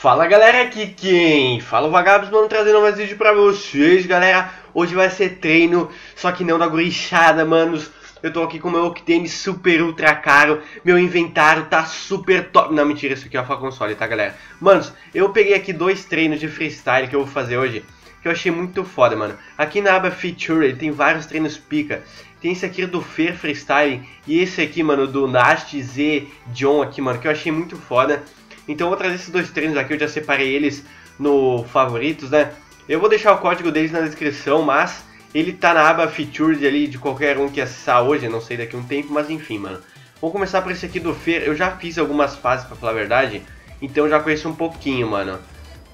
Fala galera, aqui quem? Fala o Vagabos, mano, trazendo mais vídeo pra vocês, galera. Hoje vai ser treino, só que não da gurichada, manos. Eu tô aqui com meu Octane super ultra caro, meu inventário tá super top. Não, mentira, isso aqui é o console, tá galera? Manos, eu peguei aqui dois treinos de freestyle que eu vou fazer hoje, que eu achei muito foda, mano. Aqui na aba Feature, tem vários treinos pica. Tem esse aqui do Fer Freestyle e esse aqui, mano, do Nast Z John aqui, mano, que eu achei muito foda. Então eu vou trazer esses dois treinos aqui, eu já separei eles no favoritos, né? Eu vou deixar o código deles na descrição, mas ele tá na aba Features ali de qualquer um que acessar hoje, não sei daqui a um tempo, mas enfim, mano. Vamos começar por esse aqui do Fer, eu já fiz algumas fases pra falar a verdade, então já conheço um pouquinho, mano.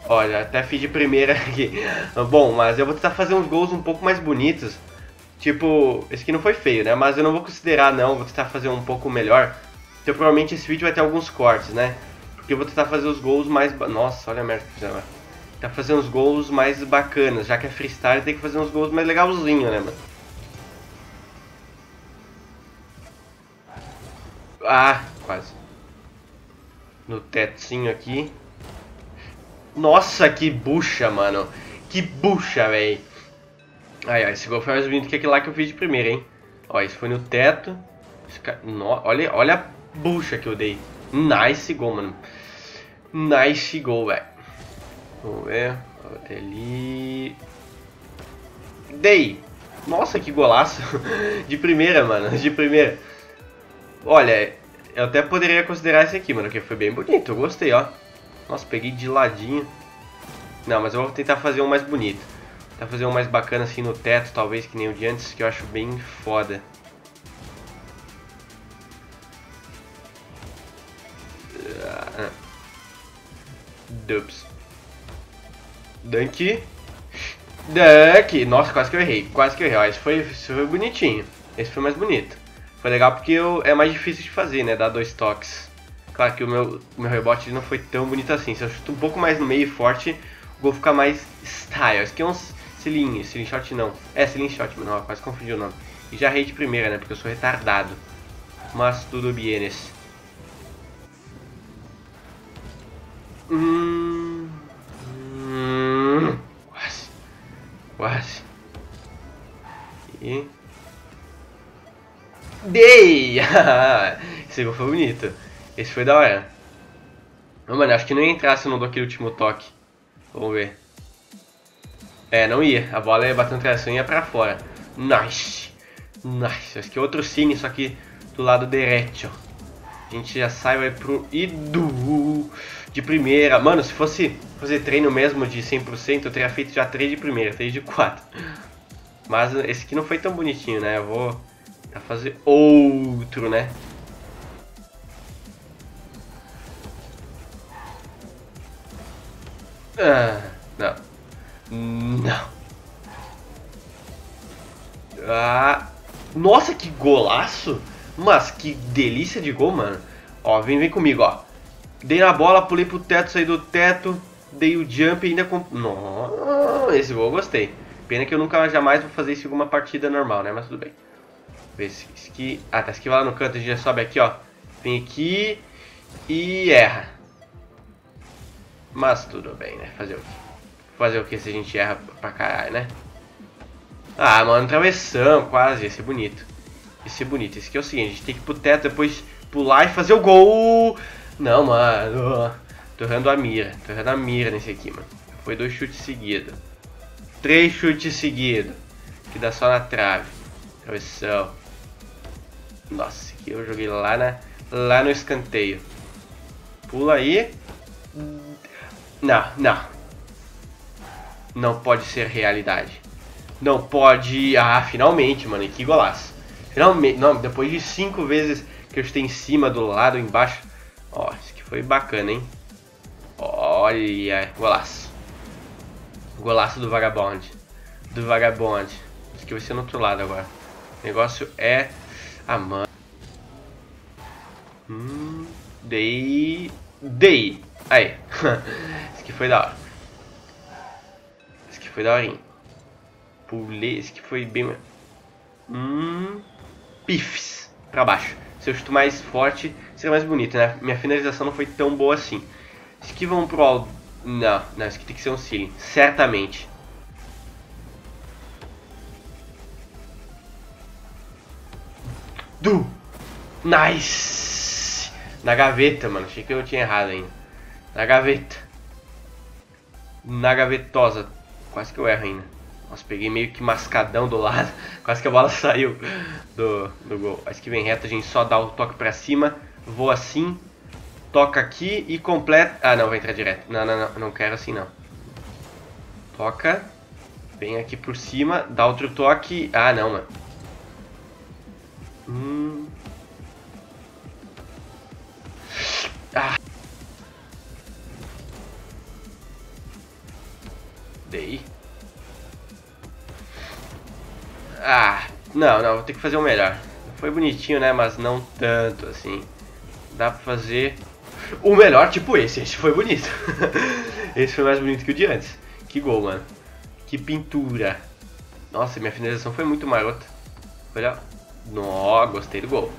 Olha, até fiz de primeira aqui. Bom, mas eu vou tentar fazer uns gols um pouco mais bonitos. Tipo, esse aqui não foi feio, né? Mas eu não vou considerar não, vou tentar fazer um pouco melhor. Então provavelmente esse vídeo vai ter alguns cortes, né? Porque eu vou tentar fazer os gols mais... Nossa, olha a merda que fizeram. Tentar fazer uns gols mais bacanas. Já que é freestyle, tem que fazer uns gols mais legalzinho, né, mano? Ah, quase. No tetinho aqui. Nossa, que bucha, mano. Que bucha, velho. Ai, ai, esse gol foi mais bonito que aquele lá que eu fiz de primeira, hein. Ó, esse foi no teto. No... Olha, olha a bucha que eu dei. Nice gol, mano. Nice gol, velho. Vamos ver. Até ali. Dei. Nossa, que golaço. De primeira, mano. De primeira. Olha, eu até poderia considerar esse aqui, mano. Que foi bem bonito. Eu gostei, ó. Nossa, peguei de ladinho. Não, mas eu vou tentar fazer um mais bonito. Tentar fazer um mais bacana assim no teto, talvez, que nem o de antes, que eu acho bem foda. Dubs. Dunk. Dunk. Nossa, quase que eu errei. Quase que eu errei. Esse, foi, esse foi bonitinho. Esse foi mais bonito. Foi legal porque eu, é mais difícil de fazer, né? Dar dois toques. Claro que o meu, meu rebote não foi tão bonito assim. Se eu chuto um pouco mais no meio forte, o gol fica mais style. Esse aqui é um selinho. Selinho shot não. É, selinho shot, mano. Quase confundi o nome. E já errei de primeira, né? Porque eu sou retardado. Mas tudo bienes. Hum, quase. Quase. E... Dei! Esse gol foi bonito. Esse foi da hora. Não, mano, acho que não ia entrar se eu não dou aquele último toque. Vamos ver. É, não ia. A bola ia batendo tração e ia pra fora. Nice. Nice. Acho que é outro cine, só que do lado direito. A gente já sai, vai pro Idu de primeira. Mano, se fosse fazer treino mesmo de 100%, eu teria feito já 3 de primeira, 3 de 4. Mas esse aqui não foi tão bonitinho, né? Eu vou fazer outro, né? Ah, não. Não. Ah, nossa, que golaço! Mas que delícia de gol, mano. Ó, vem, vem comigo, ó. Dei na bola, pulei pro teto, saí do teto, dei o jump e ainda... com Nossa, esse gol eu gostei. Pena que eu nunca jamais vou fazer isso em alguma partida normal, né? Mas tudo bem. Ver se esqui... Ah, tá esquiva lá no canto, a gente já sobe aqui, ó. Vem aqui e erra. Mas tudo bem, né? Fazer o quê? Fazer o que se a gente erra pra caralho, né? Ah, mano, travessão, quase. Esse é bonito. Esse é bonito. Esse aqui é o seguinte, a gente tem que ir pro teto, depois pular e fazer o gol. Não, mano. Tô errando a mira. Tô errando a mira nesse aqui, mano. Foi dois chutes seguidos. Três chutes seguidos. Que dá só na trave. Travessão. Nossa, aqui eu joguei lá, na, lá no escanteio. Pula aí. Não, não. Não pode ser realidade. Não pode... Ah, finalmente, mano. Que golaço. Finalmente. Não, depois de cinco vezes que eu estou em cima, do lado, embaixo. Ó, isso aqui foi bacana, hein? Olha, golaço. Golaço do vagabonde. Do vagabonde. Isso aqui vai ser no outro lado agora. O negócio é... Ah, mano. Hum, dei... Dei. Aí. Isso aqui foi da hora. Isso aqui foi da horinha. Pulei. Isso aqui foi bem... Hum... Pifes. Pra baixo. Se eu chuto mais forte, seria mais bonito, né? Minha finalização não foi tão boa assim. Esquiva um pro... Al... Não, não, isso aqui tem que ser um ceiling. Certamente. Du! Nice! Na gaveta, mano. Achei que eu tinha errado ainda. Na gaveta. Na gavetosa. Quase que eu erro ainda. Nossa, peguei meio que mascadão do lado. Quase que a bola saiu do, do gol. Mas que vem reto, a gente só dá o toque pra cima. Voa assim. Toca aqui e completa... Ah, não, vai entrar direto. Não, não, não. Não quero assim, não. Toca. Vem aqui por cima. Dá outro toque. Ah, não, mano. Hum. Ah. Dei. Ah, não, não, vou ter que fazer o melhor. Foi bonitinho, né, mas não tanto assim. Dá pra fazer o melhor, tipo esse. Esse foi bonito. esse foi mais bonito que o de antes. Que gol, mano. Que pintura. Nossa, minha finalização foi muito marota. Olha. Nó, gostei do gol.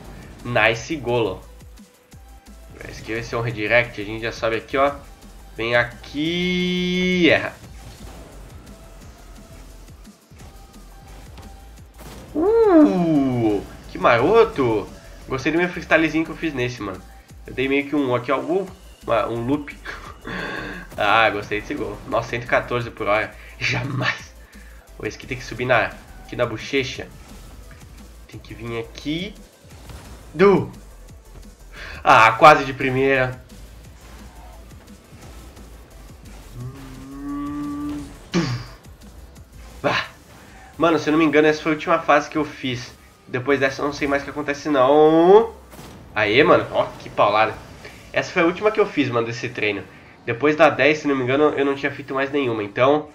Nice golo. Esse aqui vai ser um redirect, a gente já sabe aqui, ó. Vem aqui. Erra. Uh, que maroto. Gostei do meu freestylezinho que eu fiz nesse, mano. Eu dei meio que um aqui, ó. Uh, um loop. ah, gostei desse gol. Nossa, 114 por hora. Jamais. Esse aqui tem que subir na, aqui na bochecha. Tem que vir aqui. Du! Ah, quase de primeira. Mano, se eu não me engano, essa foi a última fase que eu fiz. Depois dessa eu não sei mais o que acontece não. Aê, mano. Ó, que paulada. Essa foi a última que eu fiz, mano, desse treino. Depois da 10, se não me engano, eu não tinha feito mais nenhuma. Então,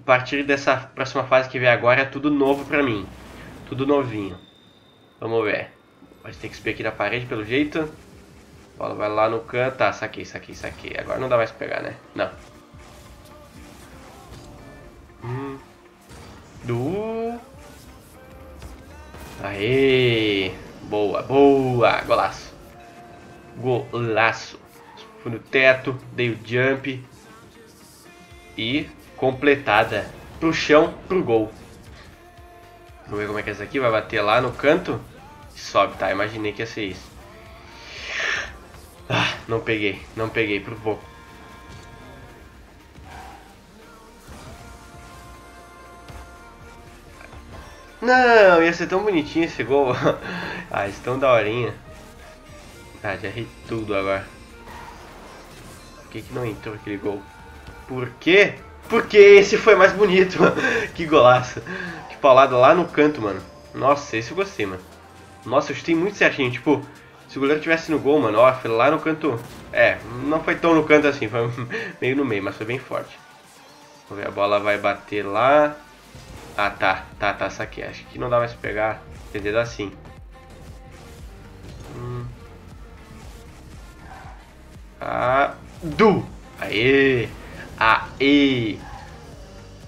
a partir dessa próxima fase que vem agora, é tudo novo pra mim. Tudo novinho. Vamos ver. Pode ter que subir aqui na parede pelo jeito. Bola vai lá no canto. Tá, saquei, saquei, saquei. Agora não dá mais pra pegar, né? Não. Hum. Do. Aê! Boa, boa! Golaço. Golaço. Fui no teto, dei o jump. E completada. Pro chão, pro gol. Vamos ver como é que é essa aqui. Vai bater lá no canto. Sobe, tá? Imaginei que ia ser isso. Ah, não peguei. Não peguei por pouco. Não, ia ser tão bonitinho esse gol. ah, eles tão daorinha. Ah, já errei tudo agora. Por que, que não entrou aquele gol? Por quê? Porque esse foi mais bonito, mano. Que golaço. Que paulada lá no canto, mano. Nossa, esse eu gostei, mano. Nossa, eu chutei muito certinho. Tipo, se o goleiro tivesse no gol, mano, ó, foi lá no canto. É, não foi tão no canto assim, foi meio no meio, mas foi bem forte. Vamos ver, a bola vai bater lá. Ah, tá, tá, tá, saquei. Acho que não dá mais pra pegar. Entendendo assim. Hum. Ah, du! Aê! Aê!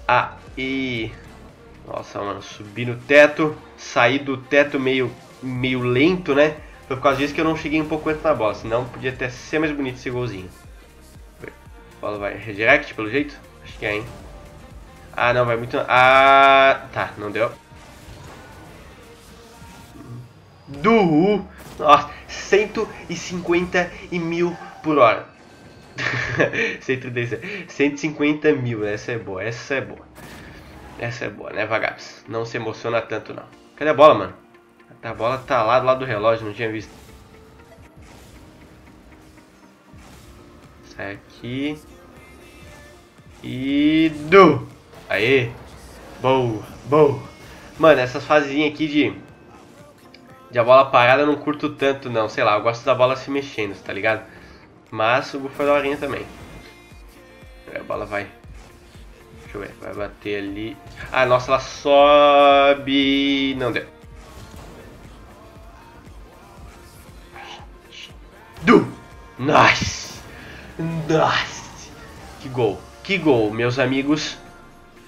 Aê! Nossa, mano, subi no teto, saí do teto meio, meio lento, né? Foi por causa disso que eu não cheguei um pouco antes na bola, senão podia até ser mais bonito esse golzinho. A bola vai redirect pelo jeito? Acho que é, hein? Ah, não, vai muito... Ah, tá, não deu. Du! Nossa, 150 mil por hora. 150 mil, essa é boa, essa é boa. Essa é boa, né, Vagabs? Não se emociona tanto, não. Cadê a bola, mano? A bola tá lá do lado do relógio, não tinha visto. Sai aqui. E... Do! Aê! Boa, boa. Mano, essas fasezinhas aqui de... De a bola parada eu não curto tanto, não. Sei lá, eu gosto da bola se mexendo, tá ligado? Mas o buff é daorinha também. A bola vai. Deixa eu ver, vai bater ali. Ah, nossa, ela sobe. Não deu. Du! Nice! Nice! Que gol! Que gol, meus amigos.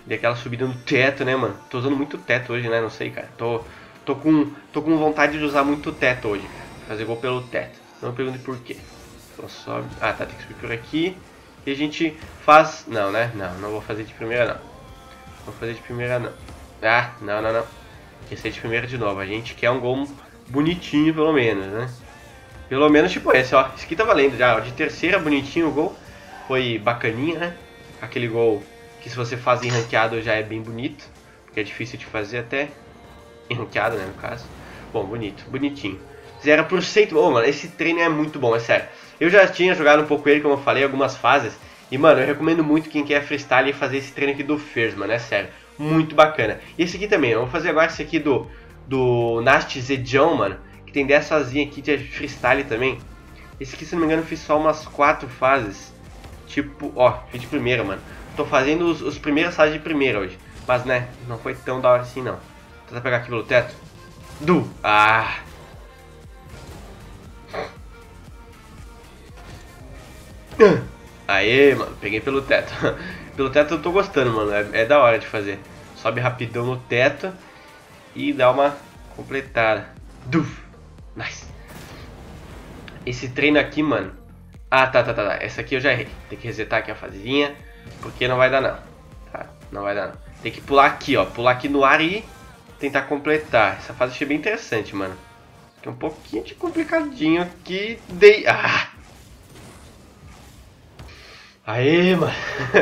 Dei aquela subida no teto, né, mano? Tô usando muito teto hoje, né? Não sei, cara. Tô, tô, com, tô com vontade de usar muito teto hoje, cara. Fazer gol pelo teto. Não pergunte por quê. Então sobe. Ah, tá, tem que subir por aqui. E a gente faz... Não, né? Não, não vou fazer de primeira, não. Vou fazer de primeira, não. Ah, não, não, não. Esse é de primeira de novo. A gente quer um gol bonitinho, pelo menos, né? Pelo menos tipo esse, ó. Esse aqui tá valendo já. De terceira, bonitinho o gol. Foi bacaninha, né? Aquele gol que se você faz em ranqueado já é bem bonito. Porque é difícil de fazer até. Em ranqueado, né, no caso. Bom, bonito, bonitinho. 0%. Ô, oh, mano, esse treino é muito bom, é sério. Eu já tinha jogado um pouco ele, como eu falei, algumas fases. E, mano, eu recomendo muito quem quer freestyle fazer esse treino aqui do Fers, mano, é sério. Muito bacana. E esse aqui também, eu vou fazer agora esse aqui do, do Nast Zedjão, mano. Que tem dessazinha aqui de freestyle também. Esse aqui, se não me engano, eu fiz só umas 4 fases. Tipo, ó, fiz de primeira, mano. Tô fazendo os, os primeiras fases de primeira hoje. Mas, né, não foi tão da hora assim, não. Tentar pegar aqui pelo teto. Du! Ah! Aê, mano, peguei pelo teto. pelo teto eu tô gostando, mano. É, é, da hora de fazer. Sobe rapidão no teto e dá uma completada. Duf. Nice. Esse treino aqui, mano. Ah, tá, tá, tá, tá. Essa aqui eu já errei. Tem que resetar aqui a fasezinha. Porque não vai dar, não. Tá? Não vai dar, não. Tem que pular aqui, ó. Pular aqui no ar e tentar completar. Essa fase achei bem interessante, mano. É um pouquinho de complicadinho aqui. Dei. Ah! Aê, mano.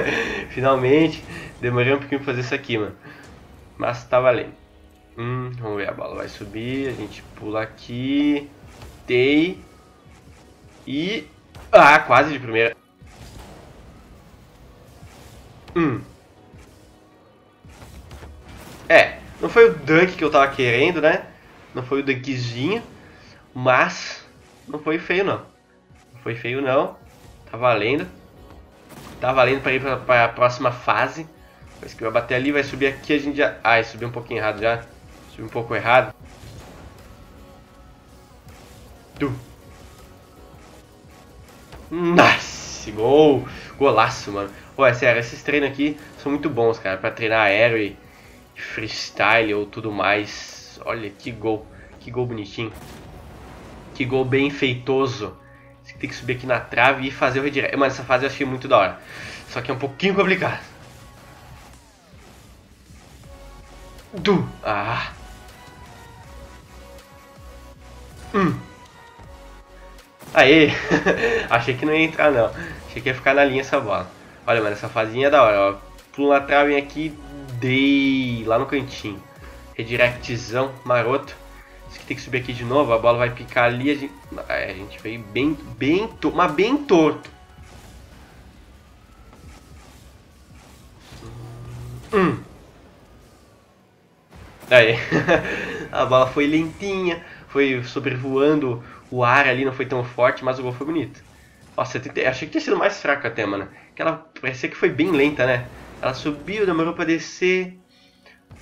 Finalmente. Demorei um pouquinho pra fazer isso aqui, mano. Mas tá valendo. Hum, vamos ver, a bola vai subir. A gente pula aqui. Dei. E... Ah, quase de primeira. Hum. É, não foi o dunk que eu tava querendo, né? Não foi o dunkzinho. Mas não foi feio, não. Não foi feio, não. Tá valendo. Tá valendo pra ir pra, pra próxima fase. Mas que vai bater ali, vai subir aqui, a gente já... Ai, subiu um pouquinho errado já. Subiu um pouco errado. Tu. Nice! Gol! Golaço, mano. Pô, é sério, esses treinos aqui são muito bons, cara. Pra treinar aéreo e freestyle ou tudo mais. Olha que gol. Que gol bonitinho. Que gol bem feitoso. Tem que subir aqui na trave e fazer o redirect. Mano, essa fase eu achei muito da hora. Só que é um pouquinho complicado. Du. Ah. Hum. Aê. Achei que não ia entrar, não. Achei que ia ficar na linha essa bola. Olha, mano, essa fazinha é da hora, ó. Pulo na trave aqui, dei lá no cantinho. Redirectzão maroto tem que subir aqui de novo, a bola vai picar ali, a gente, é, a gente veio bem, bem, mas bem torto. Hum. Aí, a bola foi lentinha, foi sobrevoando o ar ali, não foi tão forte, mas o gol foi bonito. Nossa, tentei, achei que tinha sido mais fraca até, mano. Aquela parecia que foi bem lenta, né? Ela subiu, demorou pra descer.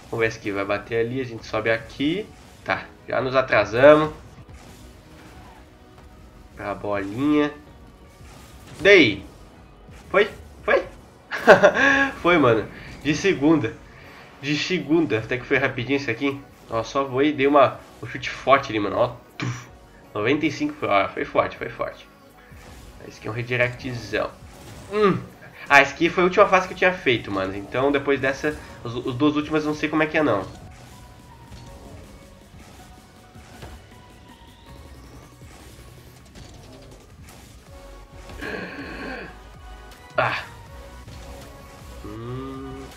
Vamos ver se aqui vai bater ali, a gente sobe aqui. Tá, já nos atrasamos. Pra bolinha. Dei. Foi? Foi? foi, mano. De segunda. De segunda. Até que foi rapidinho isso aqui. Ó, só voei e dei uma, um chute forte ali, mano. Ó, tuf. 95 foi, ó, foi forte, foi forte. Esse aqui é um redirectzão. Hum. Ah, esse aqui foi a última fase que eu tinha feito, mano. Então depois dessa, os, os duas últimas eu não sei como é que é não. Ah. Hum.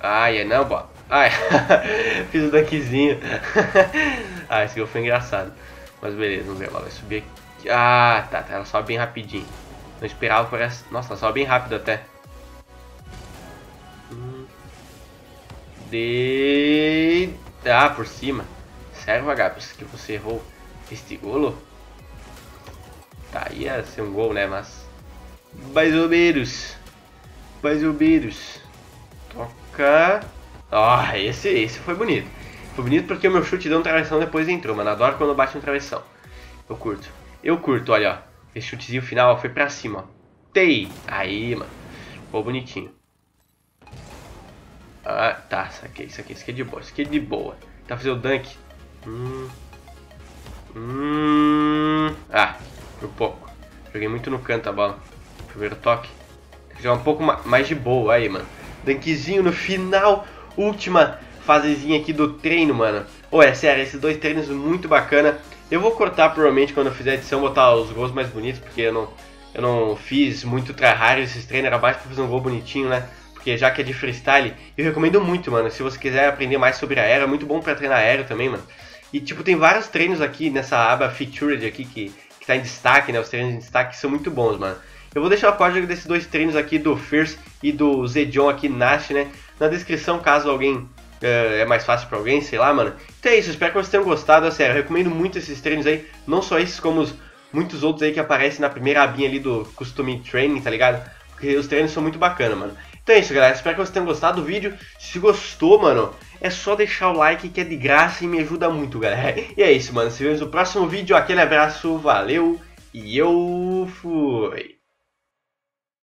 Ai, é não, bó. Ai, fiz o dunkzinho. ah, esse gol foi engraçado. Mas beleza, vamos ver. Ela vai subir aqui. Ah, tá, tá. Ela sobe bem rapidinho. Não esperava por essa. Nossa, ela sobe bem rápido até. Hum. De. Ah, por cima. Sério, vagabos, que você errou este golo? Tá, ia ser um gol, né? Mas. Mais ou menos. Mais ou menos. Toca. Ah, esse, esse foi bonito. Foi bonito porque o meu chute deu um travessão depois entrou, mano. Adoro quando bate um travessão. Eu curto. Eu curto, olha, ó. Esse chutezinho final foi pra cima, ó. Tei! Aí, mano. Ficou bonitinho. Ah, tá. Isso aqui, isso aqui, isso aqui é de boa. Isso aqui é de boa. Tá fazendo o dunk. Hum. Hum... Ah, foi pouco. Joguei muito no canto a bola. Primeiro toque. Tem que jogar um pouco mais de boa aí, mano. Danquezinho no final. Última fasezinha aqui do treino, mano. Ô, é sério, esses dois treinos muito bacana. Eu vou cortar provavelmente quando eu fizer a edição, botar os gols mais bonitos, porque eu não, eu não fiz muito tryhard esses treinos, era mais pra fazer um gol bonitinho, né? Porque já que é de freestyle, eu recomendo muito, mano. Se você quiser aprender mais sobre aéreo, é muito bom pra treinar aéreo também, mano. E tipo, tem vários treinos aqui nessa aba Featured aqui que, que tá em destaque, né? Os treinos em destaque são muito bons, mano. Eu vou deixar o código desses dois treinos aqui do First e do Zedion aqui, Nash, né? Na descrição, caso alguém é mais fácil para alguém, sei lá, mano. Então é isso, espero que vocês tenham gostado, é sério, eu recomendo muito esses treinos aí, não só esses, como os muitos outros aí que aparecem na primeira abinha ali do Custom Training, tá ligado? Porque os treinos são muito bacana, mano. Então é isso, galera, espero que vocês tenham gostado do vídeo. Se gostou, mano, é só deixar o like que é de graça e me ajuda muito, galera. E é isso, mano, se vemos no próximo vídeo, aquele abraço, valeu e eu fui!